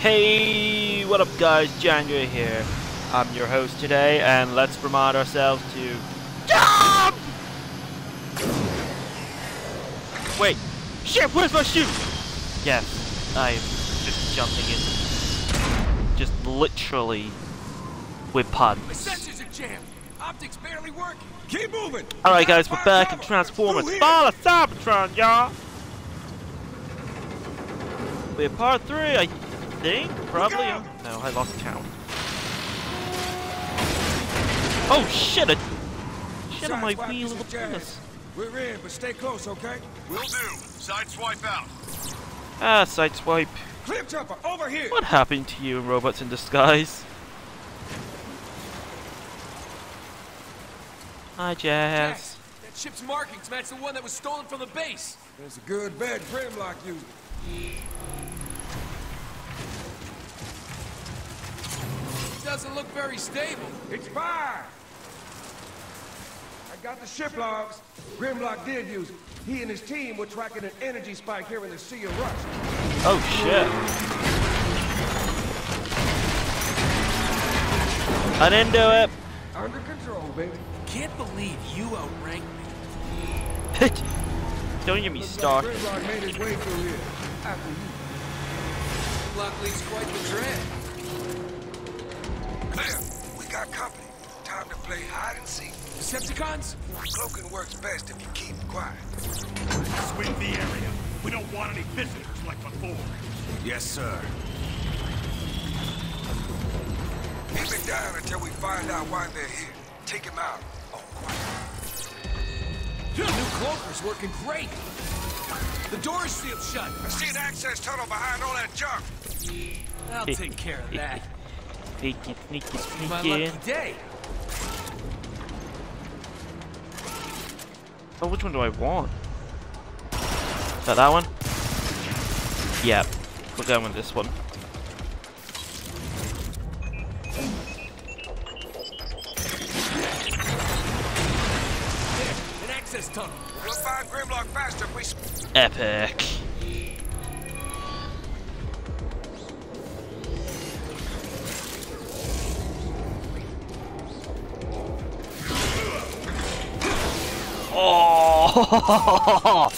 Hey, what up guys, January here. I'm your host today, and let's remind ourselves to jump! Wait, shit, where's my shoe? Yes, I'm just jumping in. Just literally with puns. My sensors are jammed. Optics barely working. Keep moving. Alright guys, we're back in Transformers Fall of Cybertron, y'all! We're part 3, I think? Probably? No, I lost count. Oh shit, a shit on my wee little penis. We're in, but stay close, okay? Will do. Sideswipe out. Ah, sideswipe. Cliff jumper, over here. What happened to you Robots in Disguise? Hi, Jazz. That ship's markings match the one that was stolen from the base. There's a good bed Grimlock used. Doesn't look very stable. It's fire. I got the ship logs. Grimlock did use it. He and his team were tracking an energy spike here in the Sea of Rust. Oh shit. I didn't do it. Under control, baby. Can't believe you outranked me. Don't get me Looks started. Like Grimlock made his way through here. After you. Luck leaves quite the dread. Clear. We got company. Time to play hide and seek. Decepticons? Cloaking works best if you keep quiet. Sweep the area. We don't want any visitors like before. Yes, sir. Keep it down until we find out why they're here. Take him out. Oh, quiet. The new cloaker's working great. The door's sealed shut. I see an access tunnel behind all that junk. I'll take care of that. Sneaky, sneaky, My sneaky. lucky day. Oh, which one do I want? Is that that one? Yep. We're going with this one. There, an access tunnel. We'll find Grimlock faster if we... Epic. Oh!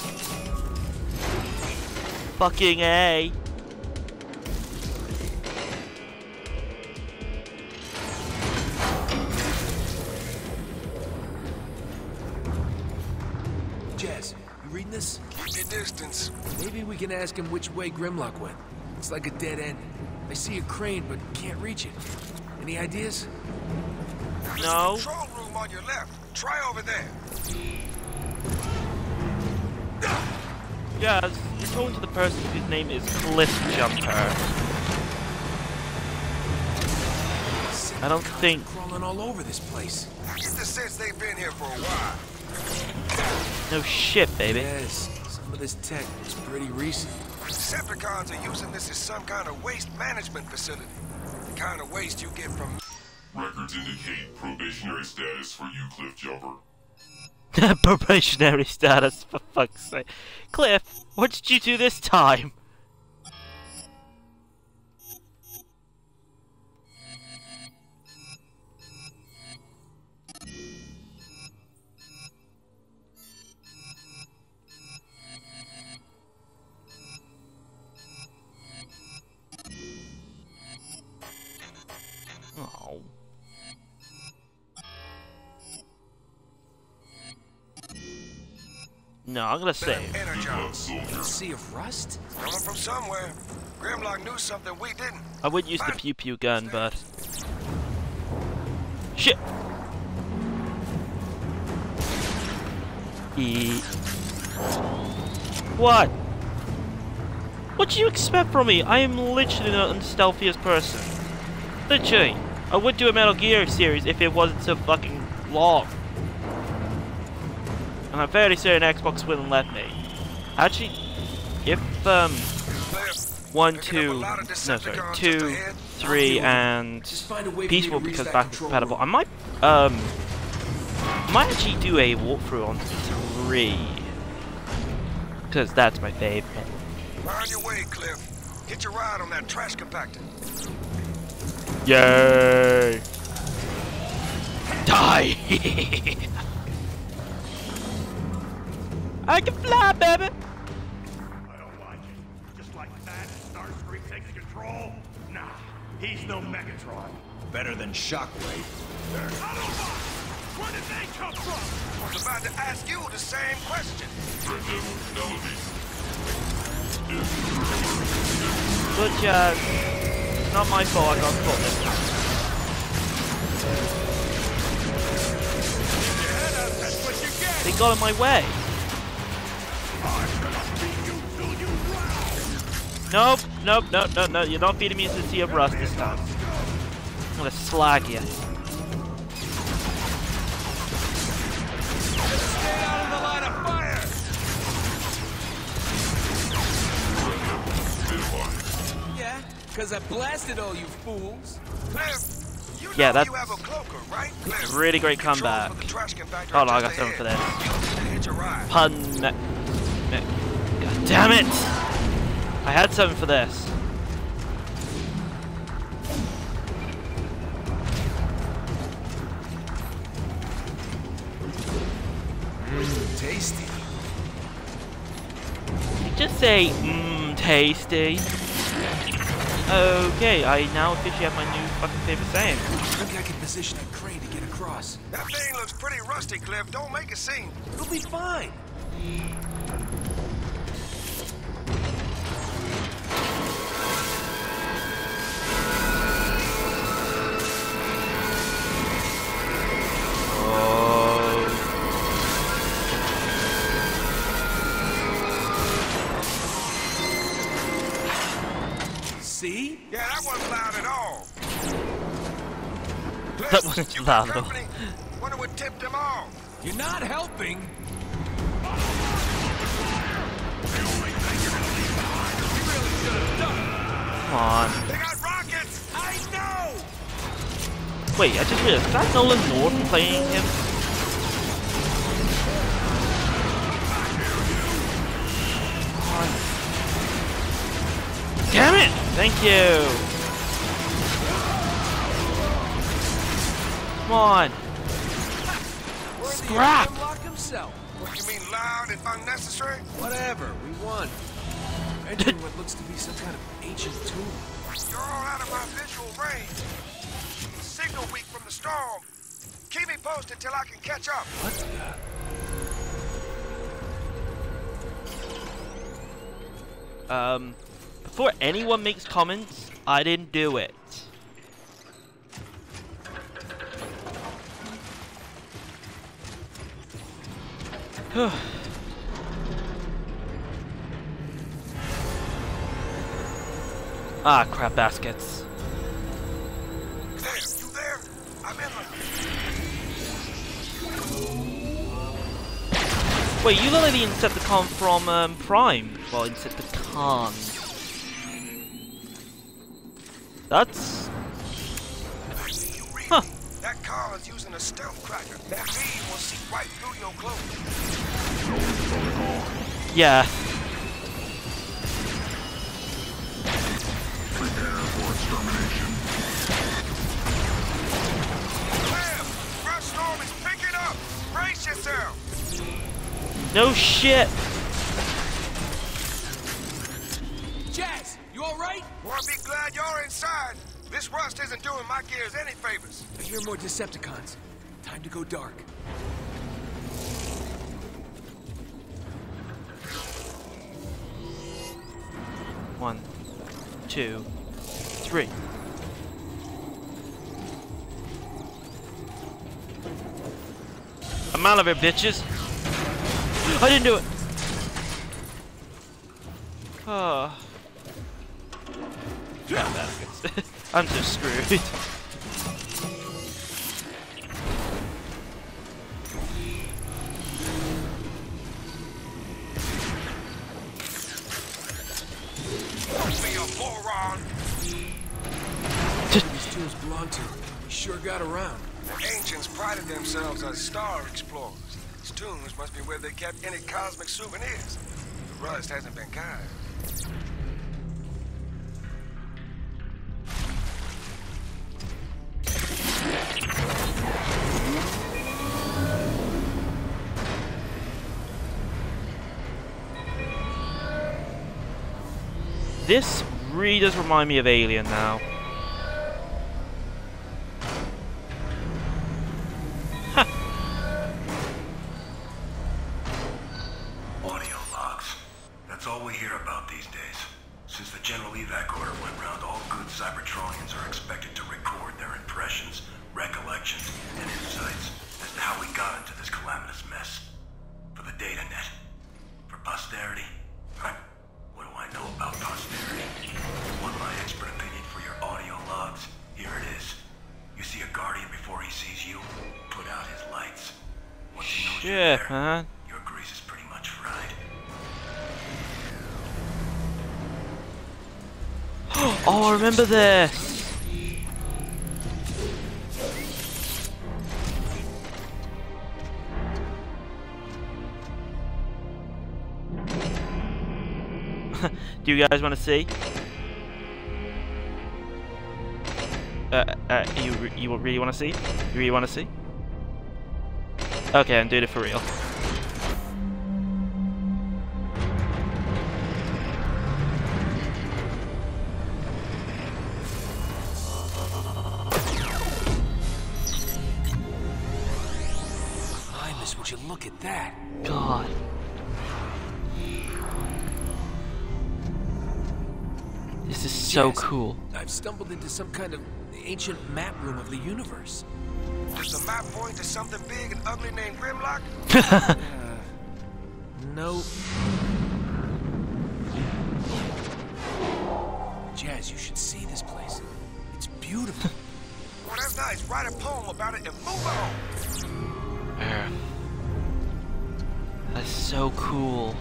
Fucking A. Jazz, you reading this? Keep your distance. Maybe we can ask him which way Grimlock went. It's like a dead end. I see a crane, but can't reach it. Any ideas? No. Control room on your left. Try over there. Yes, you're talking to the person whose name is Cliff Jumper. I don't Decepticons think- are crawling all over this place. I get the sense they've been here for a while. No shit, baby. Yes, some of this tech is pretty recent. Decepticons are using this as some kind of waste management facility. The kind of waste you get from... Records indicate probationary status for you, Cliff Jumper. Probationary status, for fuck's sake. Cliff, what did you do this time? No, I'm gonna save. Sea of Rust? Coming from somewhere. Grimlock knew something we didn't. I would use the pew pew gun, but shit. E. What? What do you expect from me? I am literally the unstealthiest person. Literally. I would do a Metal Gear series if it wasn't so fucking long. And I'm fairly certain Xbox wouldn't let me. Actually, if um one, Picking up a two, no sorry, two, three, and Just find a way for me peaceful because that backwards control compatible. I might um might actually do a walkthrough on three because that's my favorite. Find your way, Cliff. Hitch a ride on that trash compactor. Yay! Die! I can fly, baby! I don't like it. Just like that, Starscream takes control? Nah, he's no Megatron. Better than Shockwave. They're Autobots! Where did they come from? I was about to ask you the same question. Good job. Not my fault, I got caught this time. That's what you get! They got in my way. Nope, nope, nope, nope, no. You're not feeding me into the sea of rust this time. I'm gonna slag you. Stay out of the line of fire! Yeah, because I blasted all you fools. Cliff, you know Yeah, you that's have a cloaker, right? Cliff, Really great comeback. from the Hold on, I got something for this. Use it to hitch a ride. Pun. Ne ne God damn it! I had something for this. Tasty. Just say, mmm, tasty. Okay, I now officially have my new fucking favorite saying. I think I can position a crane to get across. That thing looks pretty rusty, Cliff. Don't make a scene. It'll be fine. See? Yeah, that wasn't loud at all. That wasn't you loud at all. Wonder what tipped them off. You're not helping. Come on. They got rockets. I know. Wait, I just realized, is that Nolan North playing him? Damn it! Thank you! Come on! Scrap. Grimlock himself. What you mean loud and unnecessary? Whatever, we won. Entering what looks to be some kind of ancient tomb. You're all out of my visual range. Signal weak from the storm. Keep me posted till I can catch up. What the? Um, before anyone makes comments, I didn't do it. ah, crap baskets. There, you there? The... Wait, you look like the Insecticon from um, Prime. Well, Insecticon. That's... Huh. That car is using a stealth cracker. That beam will see right through your clothes. Yeah. Prepare for extermination. Clem, Rust Storm is picking up. Brace yourself. No shit! Right? Well, be glad you're inside. This rust isn't doing my gears any favors. I hear more Decepticons. Time to go dark. One, two, three. I'm out of here, bitches. I didn't do it. Oh. Crap baskets. I'm just screwed. Don't be a moron. These tombs belong to. We sure got around. The ancients prided themselves as star explorers. These tombs must be where they kept any cosmic souvenirs. The rust hasn't been kind. This really does remind me of Alien now. Once he knows you're Shit, there, man. your grease is pretty much fried. Oh, I remember this. Do you guys want to see? Uh, uh, you you really want to see? You really want to see? Okay, I'm doing it for real. Would you look at that? God. This is so Yes. cool. I've stumbled into some kind of ancient map room of the universe. Does the map point to something big and ugly named Grimlock? Uh, nope Jazz, you should see this place. It's beautiful. Well, that's nice. Write a poem about it and move on. Man. That's so cool.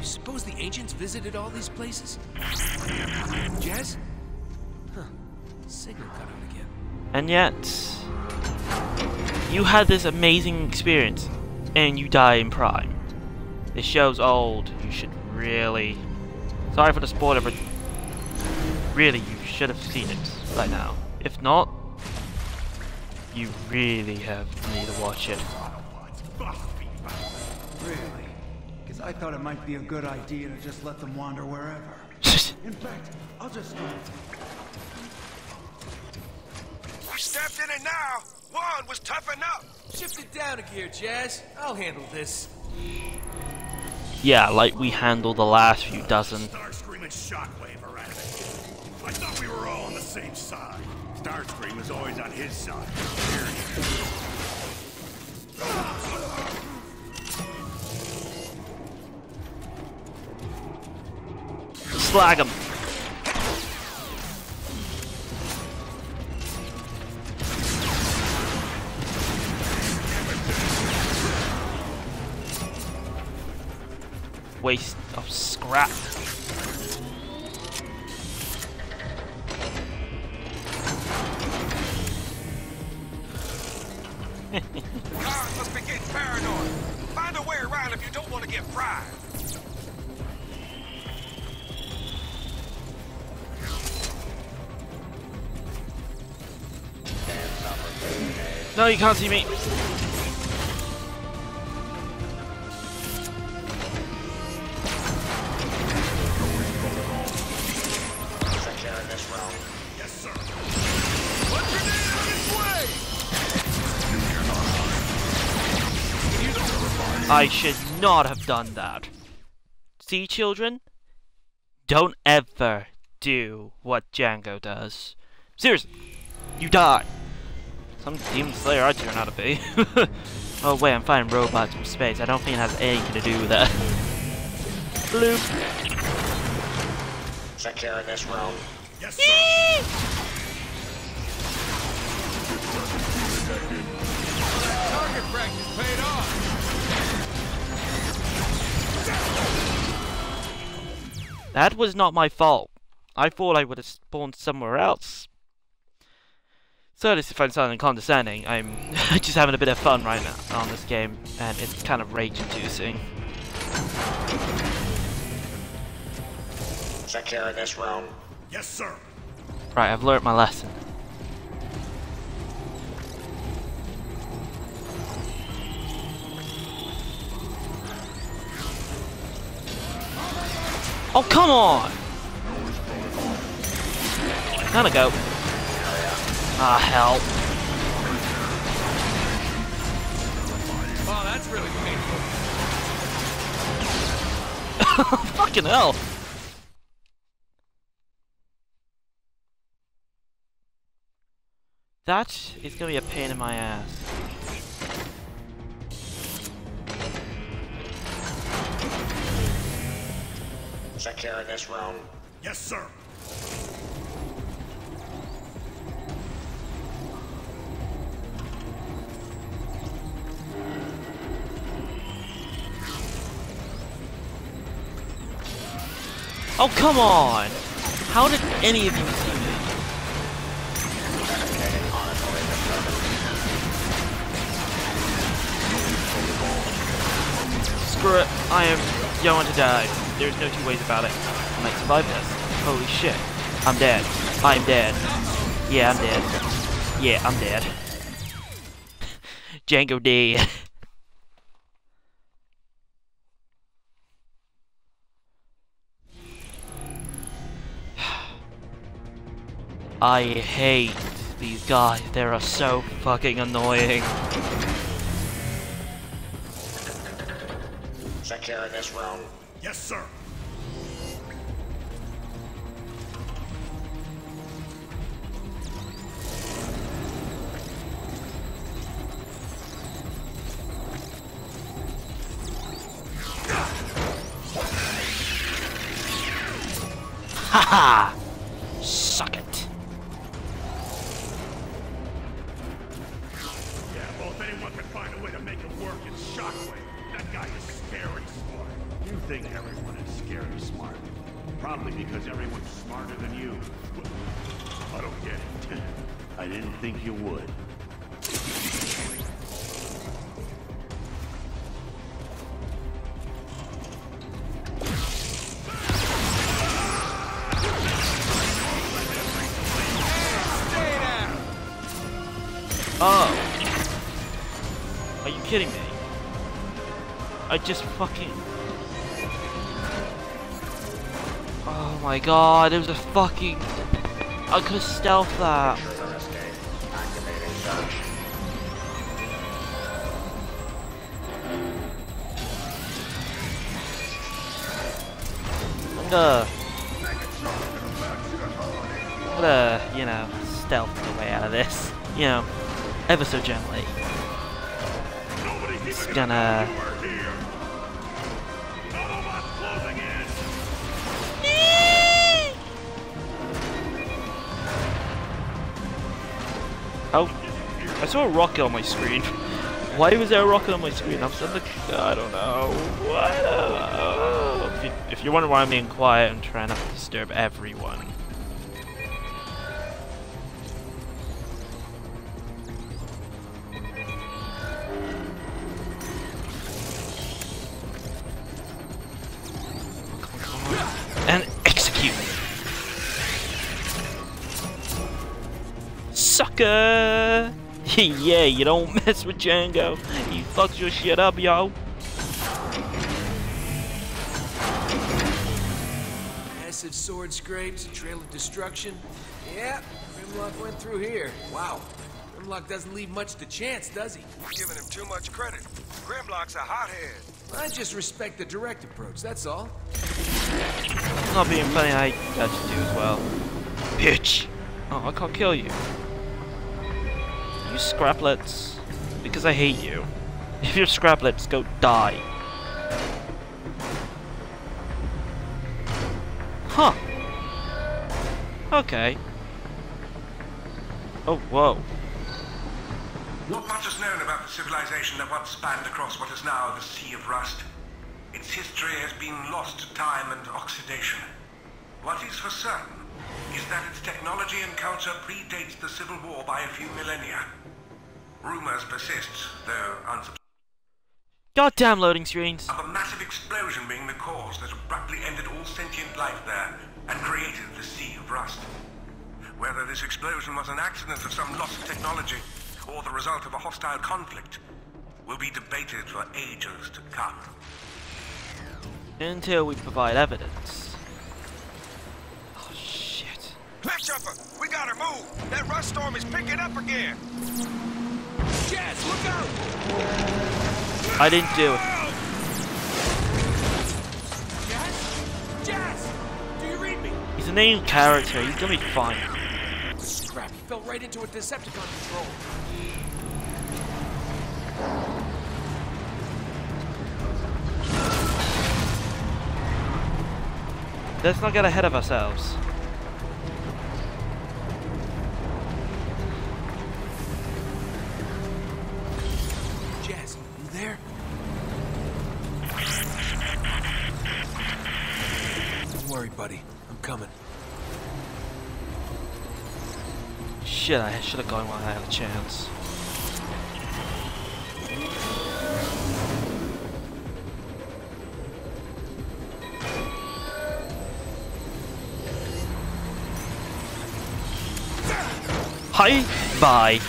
You suppose the ancients visited all these places? Jazz? Huh. Signal cut out again. And yet, you had this amazing experience, and you die in Prime. This show's old. You should really. Sorry for the spoiler, but really, you should have seen it by now. If not, you really have need to watch it. Really? Because I thought it might be a good idea to just let them wander wherever. In fact, I'll just go. You stepped in it now. One was tough enough. Shift it down a gear, Jazz. I'll handle this. yeah, like we handled the last few dozen. Starscream and Shockwave are at it. I thought we were all on the same side. Starscream is always on his side. Slag him. Waste of scrap. Paranoid. Find a way around if you don't want to get fried. No, you can't see me. I should not have done that. See, children? Don't ever do what Django does. Seriously, you die. Some demon slayer I turn out to be. oh wait, I'm fighting robots from space. I don't think it has anything to do with that. Bloop. Securing this room. Yes, sir. Target practice paid off. That was not my fault. I thought I would have spawned somewhere else. So this if I'm sounding condescending, I'm just having a bit of fun right now on this game, and it's kind of rage-inducing. Securing this room. Yes, sir. Right, I've learnt my lesson. Oh, come on! Gotta go. Ah, hell. Oh, that's really painful. Fucking hell. That is gonna be a pain in my ass. Secure this room. Yes, sir. Oh, come on! How did any of you see me? Screw it, I am going to die. There's no two ways about it. I might survive this. Holy shit. I'm dead. I'm dead. Yeah, I'm dead. Yeah, I'm dead. Django dead. I hate these guys. They are so fucking annoying. Secure this room. Yes, sir. Oh. Are you kidding me? I just fucking... Oh my god, it was a fucking... I could have stealthed that. I'm gonna, you know, stealth my way out of this. You know, ever so gently. It's gonna... know. Oh, I saw a rocket on my screen. Why was there a rocket on my screen? I'm like, I don't know. What? If, you, if you're wondering why I'm being quiet, I'm trying not to disturb everyone. And execute! Sucker! yeah, you don't mess with Django. He fucks your shit up, yo. Massive sword scrapes, a trail of destruction. Yeah, Grimlock went through here. Wow. Grimlock doesn't leave much to chance, does he? You're giving him too much credit. Grimlock's a hothead. I just respect the direct approach, that's all. Not being funny, I got to do as well. Bitch! Oh, I can't kill you. You scraplets. Because I hate you. If you're scraplets, go die. Huh. Okay. Oh, whoa. Not much is known about the civilization that once spanned across what is now the Sea of Rust. Its history has been lost to time and oxidation. What is for certain is that its technology and culture predates the Civil War by a few millennia. Rumors persist, though unsubstantiated, Goddamn loading screens. of a massive explosion being the cause that abruptly ended all sentient life there and created the Sea of Rust. Whether this explosion was an accident of some lost technology or the result of a hostile conflict will be debated for ages to come. Until we provide evidence. Oh, shit. Cliff Jumper, we gotta move. That rust storm is picking up again. Jazz, look out! I didn't do it. Jazz? Jazz! Do you read me? He's a named character. He's gonna be fine. Scrap, he fell right into a Decepticon control. Let's not get ahead of ourselves. Jazz, you there? Don't worry, buddy. I'm coming. Shit, I should have gone while I had a chance. Hi, bye.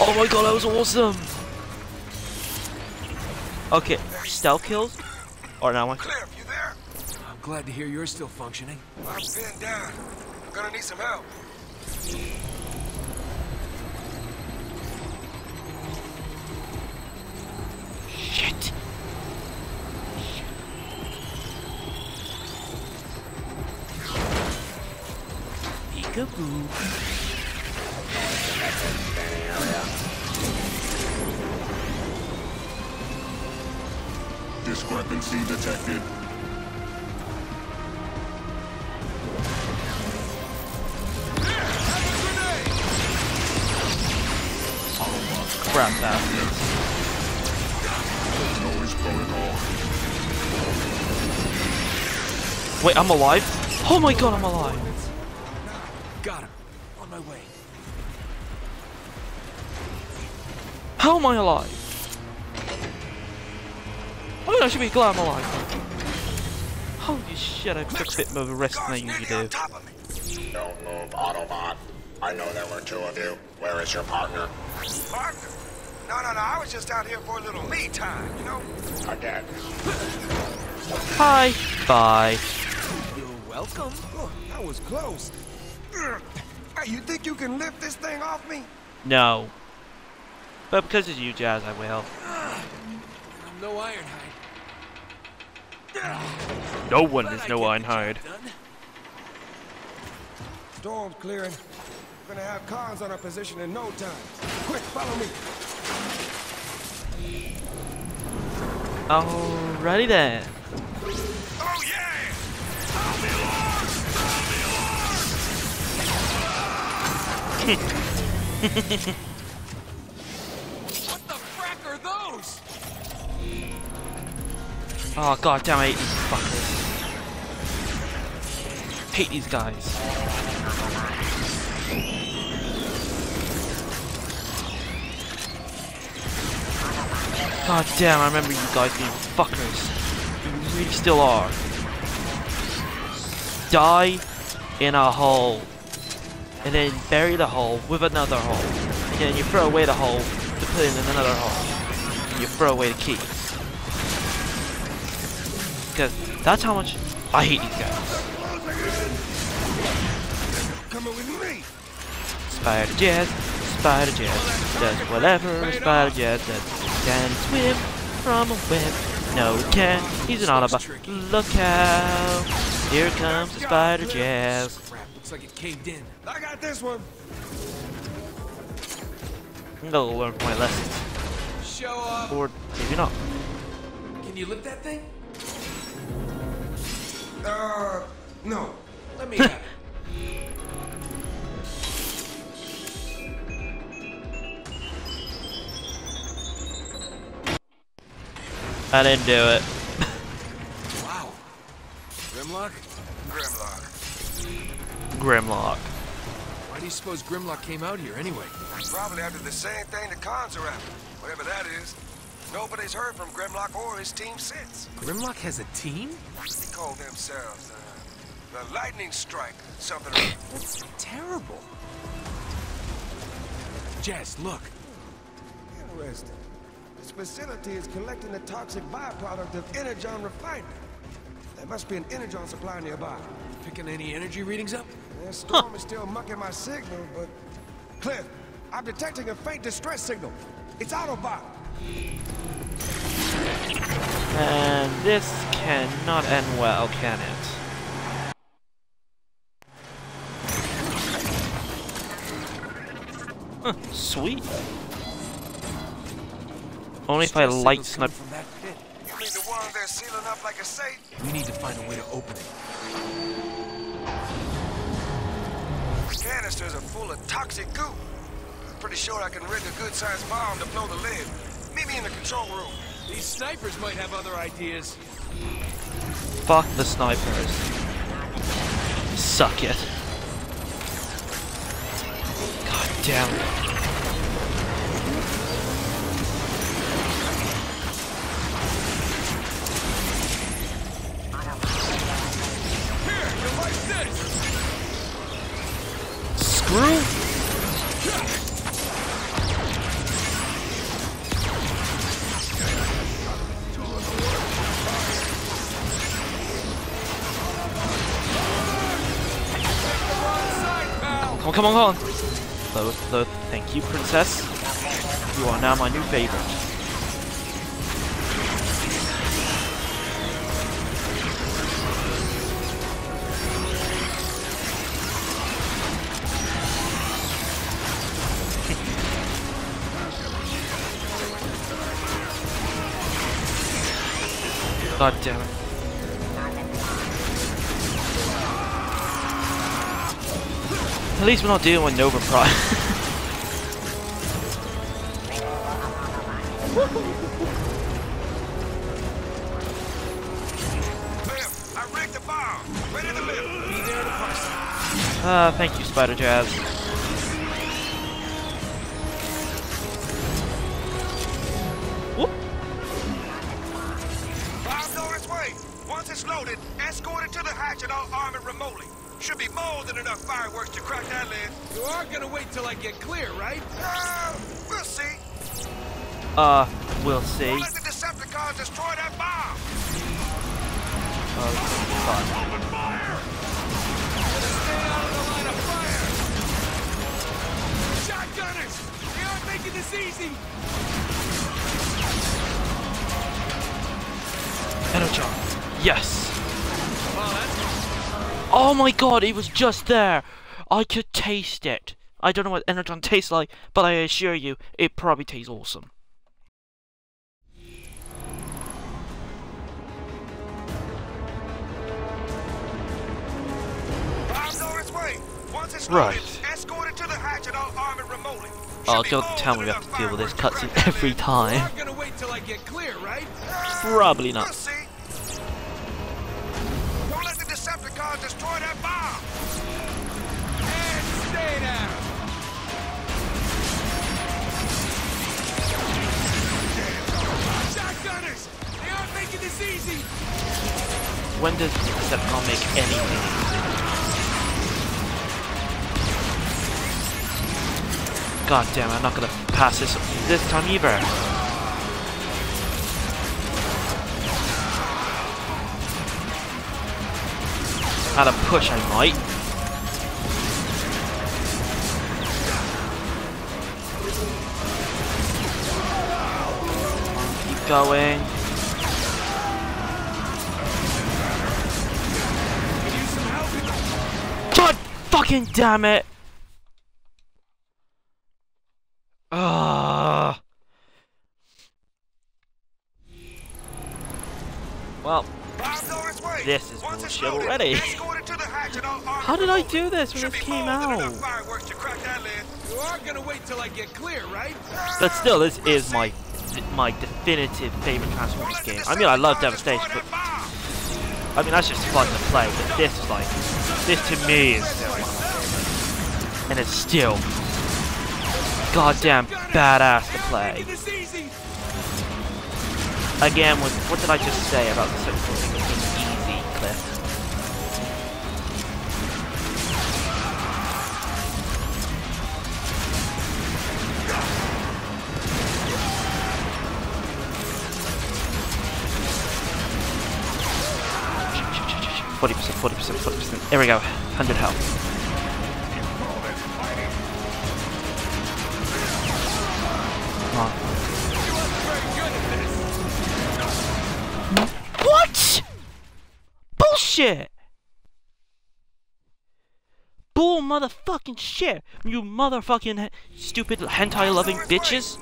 Oh my god, that was awesome! Okay, stealth kills? Or now I Cliff, you there? I'm glad to hear you're still functioning. I'm pinned down. I'm gonna need some help. Discrepancy detected. Crap that. Wait, I'm alive? Oh my god, I'm alive. Way. How am I alive? I mean, I should be glad I'm alive. Holy shit, I took a bit more rest than I Guards usually nearly do. top of me. Don't move, Autobot. I know there were two of you. Where is your partner? Partner? No, no, no. I was just out here for a little me time, you know? Again. Hi, bye. You're welcome. Oh, that was close. Ugh. You think you can lift this thing off me? No. But because it's you, Jazz, I will. I'm no Ironhide. No one Glad is no get the Ironhide. Storm's clearing. We're gonna have cons on our position in no time. Quick, follow me. Alrighty then. What the frack are those? Oh god damn, I hate these fuckers. Hate these guys. God damn, I remember you guys being fuckers. You really still are. Die in a hole. And then bury the hole with another hole. And then you throw away the hole to put in another hole. And you throw away the key. Because that's how much I hate these guys. With me. Spider Jazz, Spider Jazz does whatever Spider Jazz does. Can swim from a web? No, he can't. He's an Autobot. Look out! Here comes the Spider Jazz. Looks like it caved in. I got this one. I'm gonna learn my lessons. Show up. Or maybe not. Can you lift that thing? Uh, no. Let me have it. I didn't do it. Grimlock. Grimlock. Why do you suppose Grimlock came out here anyway? Probably after the same thing the cons are after. Whatever that is. Nobody's heard from Grimlock or his team since. Grimlock has a team? They call themselves, uh, the Lightning Strike. Something or That's terrible. Jazz, look. Interesting. This facility is collecting the toxic byproduct of Energon refinement. There must be an Energon supply nearby. Picking any energy readings up? The storm is still mucking my signal, but... Cliff, I'm detecting a faint distress signal. It's Autobot. And this cannot end well, can it? Huh, sweet. Only if I light signals snipe. From that pit. You mean the one they're sealing up like a safe? We need to find a way to open it. The canisters are full of toxic goo. I'm pretty sure I can rig a good-sized bomb to blow the lid. Meet me in the control room. These snipers might have other ideas. Fuck the snipers. Suck it. God damn it. Come on, come on, come on. Hello, hello, thank you, princess. You are now my new favorite. God damn it. At least we're not dealing with Nova Prime. Cliff, I rigged the bomb. Ready to live. Be there to parse it. Ah, thank you, Spider Jazz. Making this easy! Energon. Yes. Oh my god, it was just there. I could taste it. I don't know what Energon tastes like, but I assure you, it probably tastes awesome. Bomb's on its way. Once it's Right. loaded, escort it to the hatch and I'll arm it remotely. Oh, don't tell me we have to deal with this cutscene every time. gonna wait till I get clear, right? Probably not. see. Don't let the Decepticons destroy that bomb. And stay down! Shotgunners! They aren't making this easy! When does Decepticon make anything God damn, I'm not gonna pass this this time either. Had a push, I might. Keep going. God fucking damn it! Ah. Well, Bomb's on its way. This is Once it's bullshit loaded, already. escort it to the hatch and I'll arm how did I do this when Should this came out? enough fireworks to crack that lid. You are gonna wait till I get clear, right? But still, this is my my definitive favorite Transformers game. I mean, I love Devastation, but I mean that's just fun to play. But this is like, this to me is still, and it's still goddamn badass to play. Making this easy! Again, with what did I just say about the Central 40%, 40%, 40%. There we go. 100 health. What? Bullshit! Motherfucking shit! You motherfucking stupid hentai-loving bitches!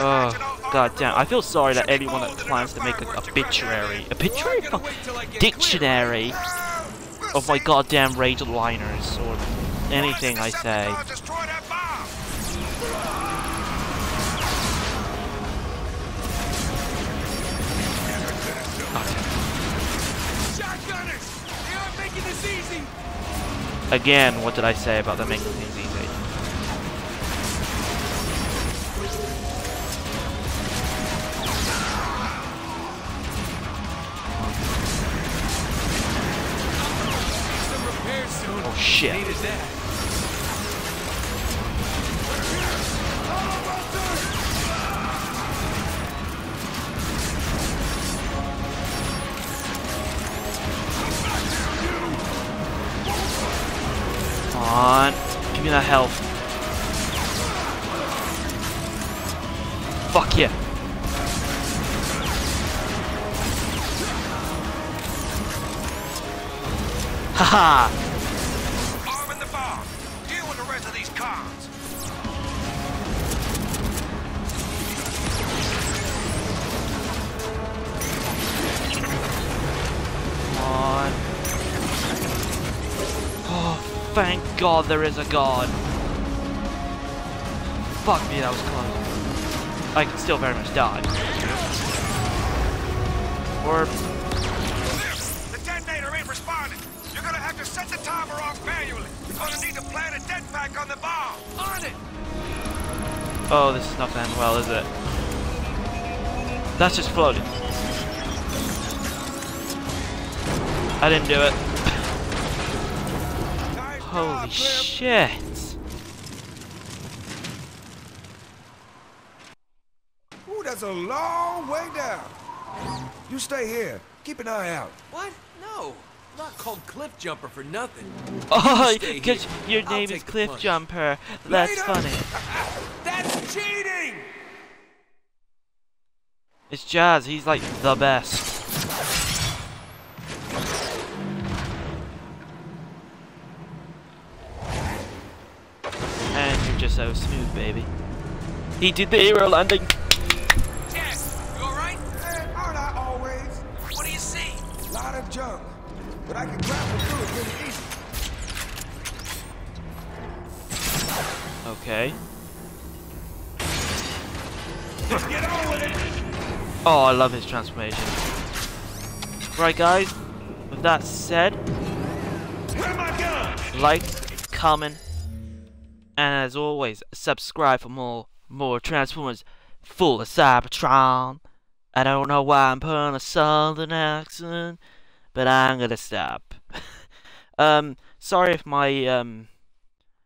Oh, god damn. I feel sorry that anyone that plans to make a obituary, obituary? Dictionary of my goddamn rage liners, or anything I say. Again, what did I say about them making things easy? Oh shit. On. Give me that health. Fuck yeah. Haha! Thank God there is a God. Fuck me, that was close. I can still very much die. Or The detonator ain't responding. You're gonna have to set the timer off manually. You're gonna need to plant a det pack on the bomb. On it! Oh, this is not going well, is it? That's just floating. I didn't do it. Nice Holy shit. Ooh, that's a long way down. You stay here. Keep an eye out. What? No. I'm not called Cliff Jumper for nothing. Oh, because here. your name is Cliff punch. Jumper. That's Later. funny. That's cheating! It's Jazz. He's like the best. So smooth, baby. He did the hero landing. Jazz, you alright? Hey, eh, aren't I always? What do you see? A Lot of junk. But I can grapple through it really easy. Okay. Just get on with it! Oh, I love his transformation. Right, guys. With that said, like, comment, and as always, subscribe for more more Transformers Fall of Cybertron. I don't know why I'm putting a southern accent, but I'm gonna stop. um, sorry if my um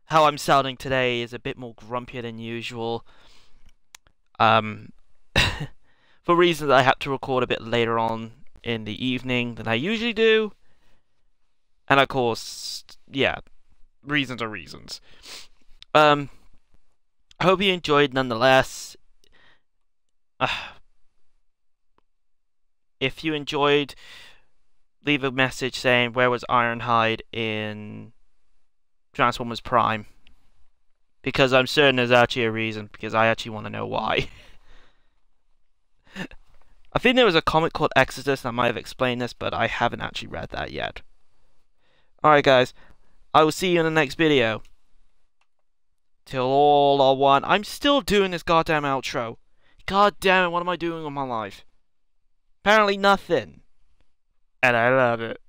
how I'm sounding today is a bit more grumpier than usual. Um, for reasons I had to record a bit later on in the evening than I usually do. And of course, yeah, reasons are reasons. Um, I hope you enjoyed nonetheless. Uh, if you enjoyed, leave a message saying where was Ironhide in Transformers Prime. Because I'm certain there's actually a reason, because I actually want to know why. I think there was a comic called Exodus that might have explained this, but I haven't actually read that yet. Alright guys, I will see you in the next video. Till all are one. I'm still doing this goddamn outro. God damn it, what am I doing with my life? Apparently nothing. And I love it.